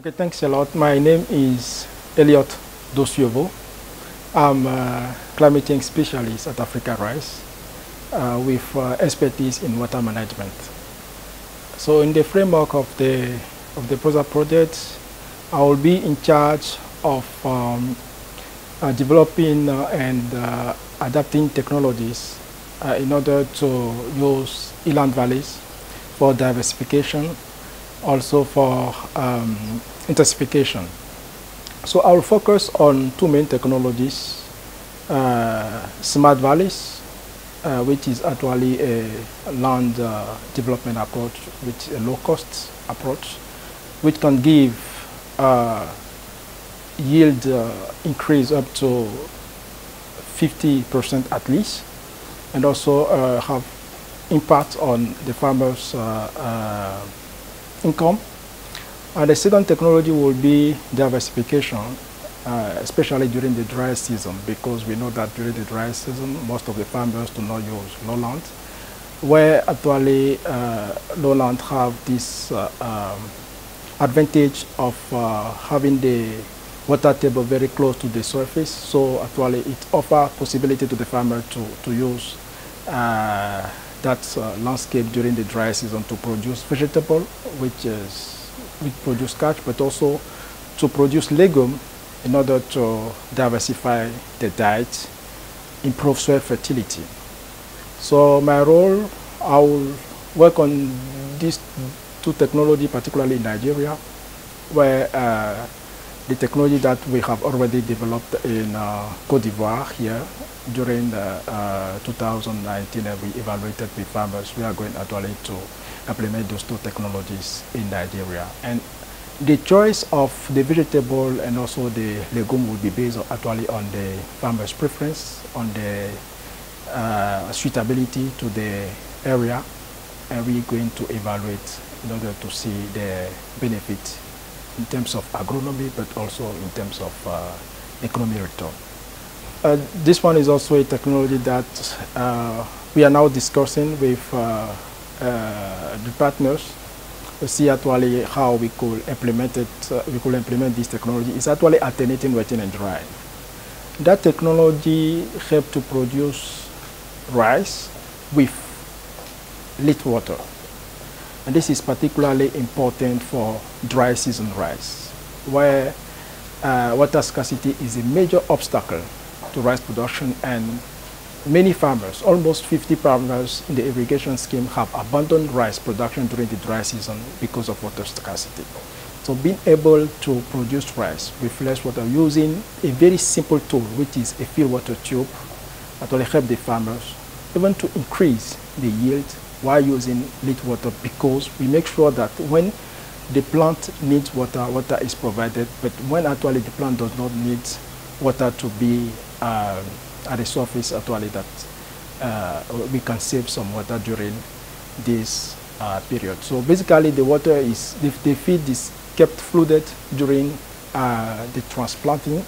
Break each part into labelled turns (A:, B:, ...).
A: Okay, thanks a lot. My name is Elliott Dossou-Yovo. I'm a climate change specialist at Africa Rice uh, with uh, expertise in water management. So in the framework of the, of the PRUNSAR project, I will be in charge of um, uh, developing uh, and uh, adapting technologies uh, in order to use inland valleys for diversification, also for um, intensification. So I will focus on two main technologies, uh, smart valleys, uh, which is actually a land uh, development approach, which is a low-cost approach, which can give uh, yield uh, increase up to 50% at least, and also uh, have impact on the farmers' income uh, the second technology will be diversification, uh, especially during the dry season, because we know that during the dry season, most of the farmers do not use lowland, where actually uh, lowland have this uh, um, advantage of uh, having the water table very close to the surface, so actually it offers possibility to the farmer to, to use uh, that landscape during the dry season to produce vegetable, which is we produce catch, but also to produce legume in order to diversify the diet, improve soil fertility. So my role, I will work on these two technology, particularly in Nigeria, where uh, the technology that we have already developed in uh, Cote d'Ivoire here during uh, 2019 and we evaluated with farmers, we are going actually to implement those two technologies in Nigeria. And the choice of the vegetable and also the legume will be based actually on the farmer's preference, on the uh, suitability to the area, and we're going to evaluate in order to see the benefit in terms of agronomy, but also in terms of uh, economy return. Uh, this one is also a technology that uh, we are now discussing with uh, uh, the partners to see actually how we could implement it, uh, we could implement this technology. It's actually alternating wetting and drying. That technology helps to produce rice with lit water. And this is particularly important for dry season rice, where uh, water scarcity is a major obstacle to rice production and many farmers, almost 50 farmers in the irrigation scheme have abandoned rice production during the dry season because of water scarcity. So being able to produce rice with less water using a very simple tool, which is a field water tube, that will help the farmers even to increase the yield while using lit water because we make sure that when the plant needs water, water is provided, but when actually the plant does not need water to be um, at the surface actually that uh, we can save some water during this uh, period. So basically the water is, the, the feed is kept flooded during uh, the transplanting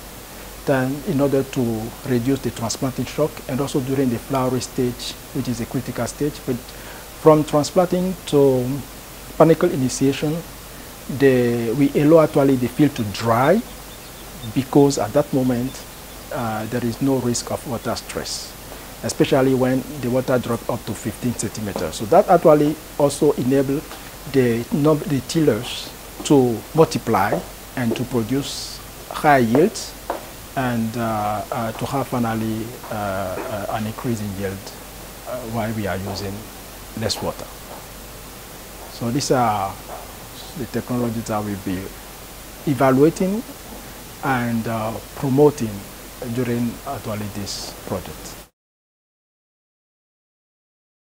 A: then in order to reduce the transplanting shock and also during the flowering stage which is a critical stage. But from transplanting to panicle initiation the, we allow actually the field to dry because at that moment uh, there is no risk of water stress, especially when the water drops up to 15 centimeters. So that actually also enables the, the tillers to multiply and to produce high yields and uh, uh, to have finally uh, uh, an increase in yield uh, while we are using less water. So these are the technologies that we'll be evaluating and uh, promoting during actually this project.